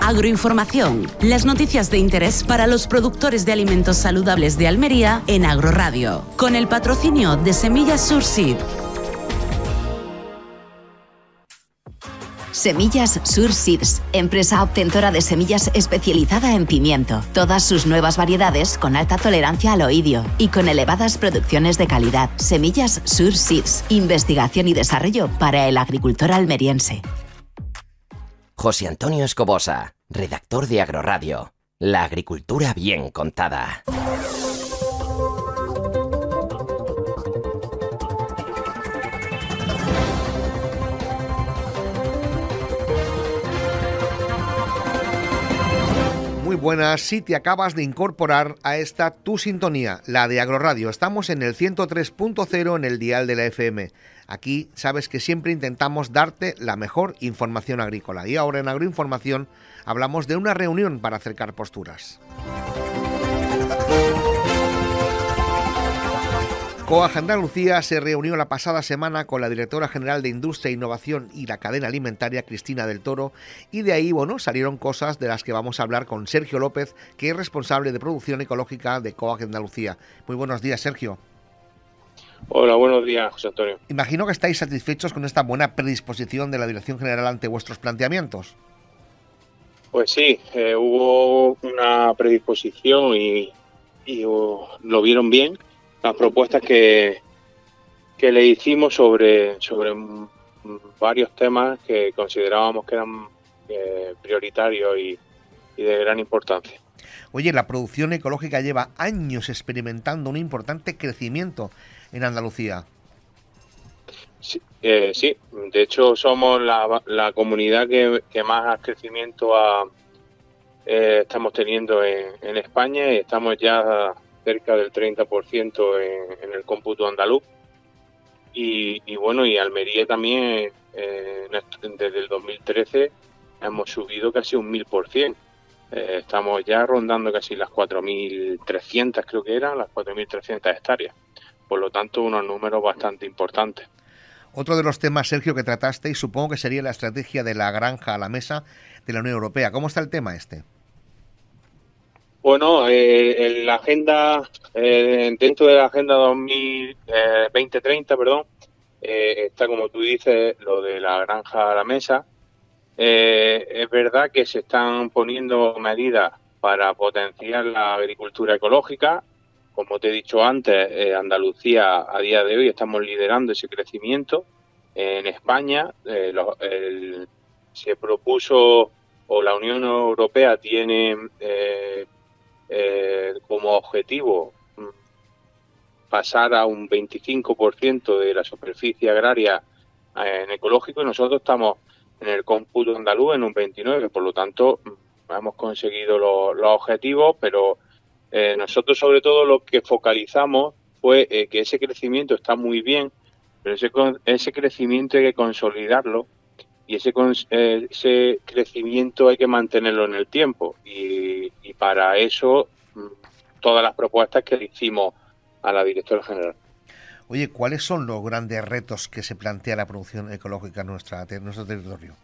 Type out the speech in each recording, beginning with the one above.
Agroinformación, las noticias de interés para los productores de alimentos saludables de Almería en Agroradio, con el patrocinio de Semillas Surseed. Semillas Sur Seeds, empresa obtentora de semillas especializada en pimiento. Todas sus nuevas variedades con alta tolerancia al oidio y con elevadas producciones de calidad. Semillas Sur Seeds, investigación y desarrollo para el agricultor almeriense. José Antonio Escobosa, redactor de Agroradio. La agricultura bien contada. Muy buenas, si te acabas de incorporar a esta tu sintonía, la de Agroradio. Estamos en el 103.0 en el dial de la FM. Aquí sabes que siempre intentamos darte la mejor información agrícola. Y ahora en Agroinformación hablamos de una reunión para acercar posturas. COAG Andalucía se reunió la pasada semana con la directora general de Industria, Innovación y la cadena alimentaria, Cristina del Toro, y de ahí, bueno, salieron cosas de las que vamos a hablar con Sergio López, que es responsable de producción ecológica de COAG Andalucía. Muy buenos días, Sergio. Hola, buenos días, José Antonio. Imagino que estáis satisfechos con esta buena predisposición de la Dirección General ante vuestros planteamientos. Pues sí, eh, hubo una predisposición y, lo vieron bien las propuestas que, que le hicimos sobre, sobre varios temas que considerábamos que eran eh, prioritarios y, de gran importancia. Oye, la producción ecológica lleva años experimentando un importante crecimiento en Andalucía. Sí, eh, sí. de hecho somos la, la comunidad que, más crecimiento eh, estamos teniendo en, en España y estamos ya cerca del 30% en, en el cómputo andaluz. Y, bueno, y Almería también, eh, desde el 2013, hemos subido casi un 1000%. Eh, estamos ya rondando casi las 4.300, creo que eran, las 4.300 hectáreas. Por lo tanto, unos números bastante importantes. Otro de los temas, Sergio, que trataste, y supongo que sería la estrategia de la granja a la mesa de la Unión Europea. ¿Cómo está el tema este? Bueno, eh, la agenda, eh, dentro de la agenda 2030, eh, perdón, está como tú dices lo de la granja a la mesa. Es verdad que se están poniendo medidas para potenciar la agricultura ecológica. Como te he dicho antes, Andalucía a día de hoy estamos liderando ese crecimiento. En España se propuso o la Unión Europea tiene eh, como objetivo mm, pasar a un 25% de la superficie agraria eh, en ecológico nosotros estamos en el cómputo andaluz en un 29%, por lo tanto mm, hemos conseguido los, objetivos, pero eh, nosotros sobre todo lo que focalizamos fue que ese crecimiento está muy bien, pero ese, ese crecimiento hay que consolidarlo y ese, ese crecimiento hay que mantenerlo en el tiempo y, para eso mm, todas las propuestas que le hicimos a la directora general. Oye, ¿cuáles son los grandes retos que se plantea la producción ecológica en, nuestra, nuestro territorio?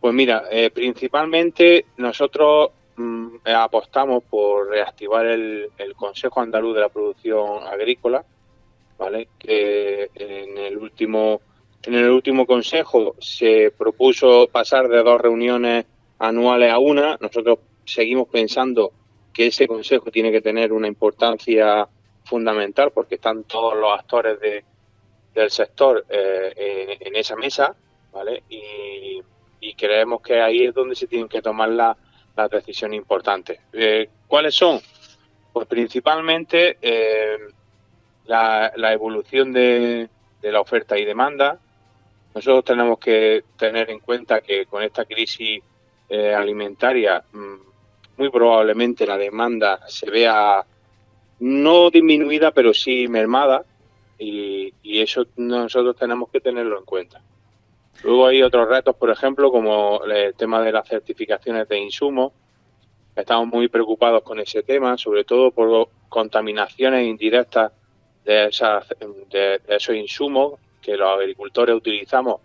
Pues mira, eh, principalmente nosotros mm, apostamos por reactivar el, el, Consejo Andaluz de la Producción Agrícola, ¿vale? Que en el último en el último consejo se propuso pasar de dos reuniones anuales a una. Nosotros seguimos pensando que ese consejo tiene que tener una importancia fundamental porque están todos los actores del sector eh, en, esa mesa, ¿vale? Y, creemos que ahí es donde se tienen que tomar las decisiones importantes. Eh, ¿Cuáles son? Pues principalmente eh, la, evolución de la oferta y demanda, nosotros tenemos que tener en cuenta que con esta crisis eh, alimentaria mm, muy probablemente la demanda se vea no disminuida, pero sí mermada y, eso nosotros tenemos que tenerlo en cuenta. Luego hay otros retos, por ejemplo, como el tema de las certificaciones de insumos. Estamos muy preocupados con ese tema, sobre todo por contaminaciones indirectas de, esas, de esos insumos que los agricultores utilizamos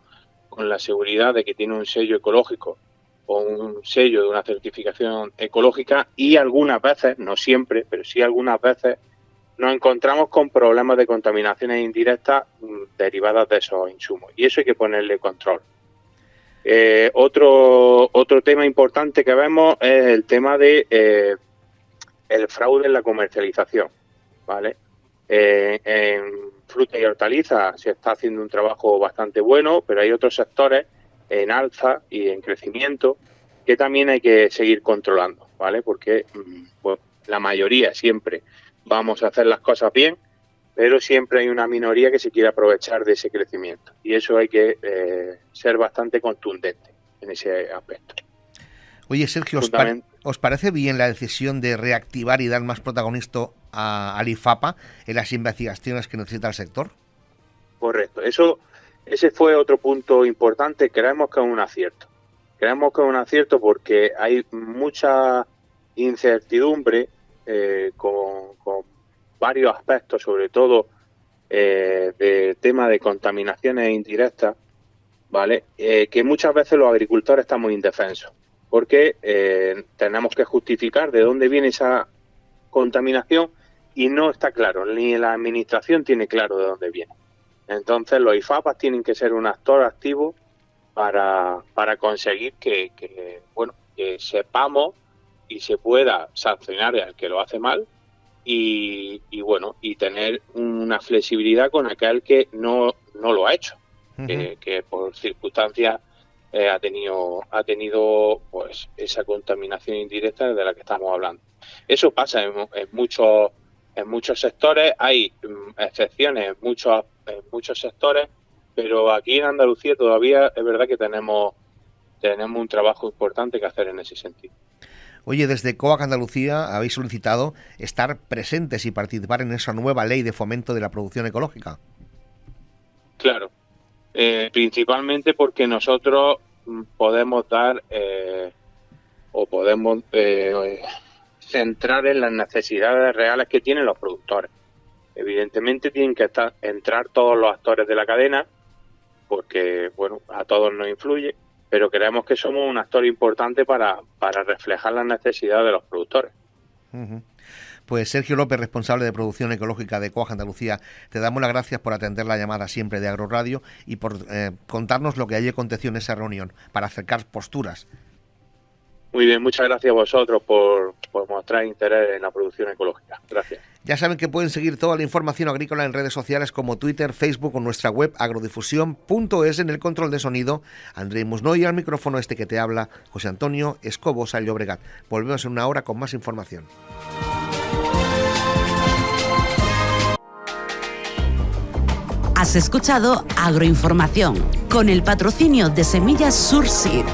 con la seguridad de que tiene un sello ecológico o un sello de una certificación ecológica y algunas veces, no siempre, pero sí algunas veces, nos encontramos con problemas de contaminaciones indirectas mm, derivadas de esos insumos y eso hay que ponerle control. Eh, otro, otro tema importante que vemos es el tema de eh, el fraude en la comercialización. ¿vale? Eh, en fruta y hortalizas se está haciendo un trabajo bastante bueno, pero hay otros sectores en alza y en crecimiento que también hay que seguir controlando, ¿vale? Porque mm, pues, la mayoría siempre vamos a hacer las cosas bien, pero siempre hay una minoría que se quiere aprovechar de ese crecimiento y eso hay que eh, ser bastante contundente en ese aspecto. Oye, Sergio, ¿os, parece bien la decisión de reactivar y dar más protagonismo a, al IFAPA en las investigaciones que necesita el sector? Correcto. Eso, ese fue otro punto importante. Creemos que es un acierto. Creemos que es un acierto porque hay mucha incertidumbre eh, con, varios aspectos, sobre todo eh, de tema de contaminaciones indirectas, ¿vale? Eh, que muchas veces los agricultores estamos indefensos porque tenemos que justificar de dónde viene esa contaminación y no está claro, ni la administración tiene claro de dónde viene. Entonces los IFAPAS tienen que ser un actor activo para, para conseguir que, bueno, que sepamos y se pueda sancionar al que lo hace mal y, bueno, y tener una flexibilidad con aquel que no, no lo ha hecho, que por circunstancias eh, ha tenido ha tenido pues esa contaminación indirecta de la que estamos hablando. Eso pasa en, muchos en muchos sectores, hay mm, excepciones en muchos en muchos sectores, pero aquí en Andalucía todavía es verdad que tenemos tenemos un trabajo importante que hacer en ese sentido. Oye, desde COAC Andalucía habéis solicitado estar presentes y participar en esa nueva ley de fomento de la producción ecológica. Claro, eh, principalmente porque nosotros mm, podemos dar eh, o podemos eh, centrar en las necesidades reales que tienen los productores. Evidentemente tienen que estar, entrar todos los actores de la cadena porque bueno a todos nos influye, pero creemos que somos un actor importante para, para reflejar las necesidades de los productores. Pues Sergio López, responsable de producción ecológica de Coaja Andalucía, te damos las gracias por atender la llamada siempre de Agroradio y por eh, contarnos lo que allí aconteció en esa reunión, para acercar posturas. Muy bien, muchas gracias a vosotros por, mostrar interés en la producción ecológica. Gracias. Ya saben que pueden seguir toda la información agrícola en redes sociales como Twitter, Facebook o nuestra web agrodifusión.es en el control de sonido. André Musnoy al micrófono este que te habla, José Antonio Escobosa Llobregat. Volvemos en una hora con más información. Has escuchado Agroinformación con el patrocinio de Semillas Surseed.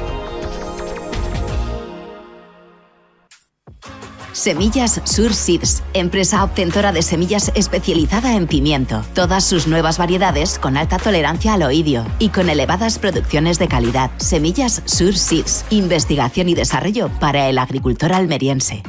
Semillas Sur Seeds, empresa obtentora de semillas especializada en pimiento. Todas sus nuevas variedades con alta tolerancia al oidio y con elevadas producciones de calidad. Semillas Sur Seeds, investigación y desarrollo para el agricultor almeriense.